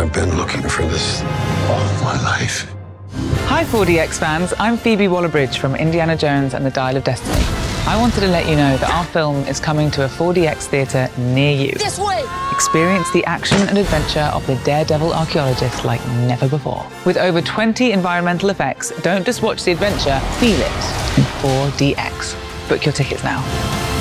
I've been looking for this all my life. Hi 4DX fans, I'm Phoebe Waller-Bridge from Indiana Jones and the Dial of Destiny. I wanted to let you know that our film is coming to a 4DX theatre near you. This way! Experience the action and adventure of the daredevil archaeologist like never before. With over 20 environmental effects, don't just watch the adventure, feel it in 4DX. Book your tickets now.